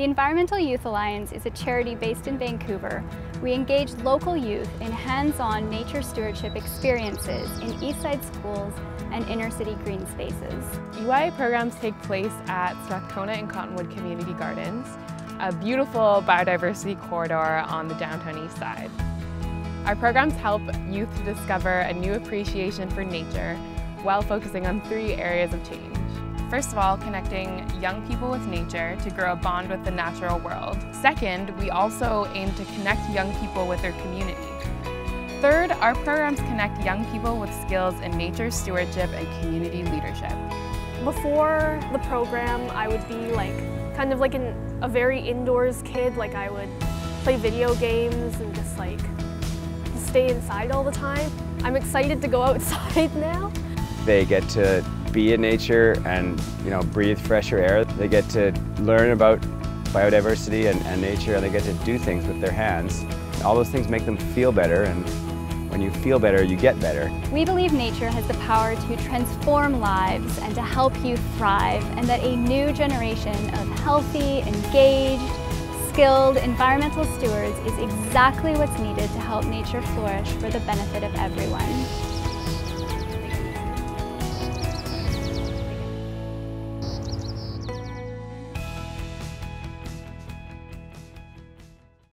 The Environmental Youth Alliance is a charity based in Vancouver. We engage local youth in hands-on nature stewardship experiences in Eastside schools and inner city green spaces. EYA programs take place at Strathcona and Cottonwood Community Gardens, a beautiful biodiversity corridor on the downtown east side. Our programs help youth to discover a new appreciation for nature while focusing on three areas of change. First of all, connecting young people with nature to grow a bond with the natural world. Second, we also aim to connect young people with their community. Third, our programs connect young people with skills in nature stewardship and community leadership. Before the program, I would be like kind of like an, a very indoors kid. Like I would play video games and just like stay inside all the time. I'm excited to go outside now. They get to be in nature and you know breathe fresher air. They get to learn about biodiversity and, and nature and they get to do things with their hands. All those things make them feel better and when you feel better, you get better. We believe nature has the power to transform lives and to help you thrive and that a new generation of healthy, engaged, skilled environmental stewards is exactly what's needed to help nature flourish for the benefit of everyone.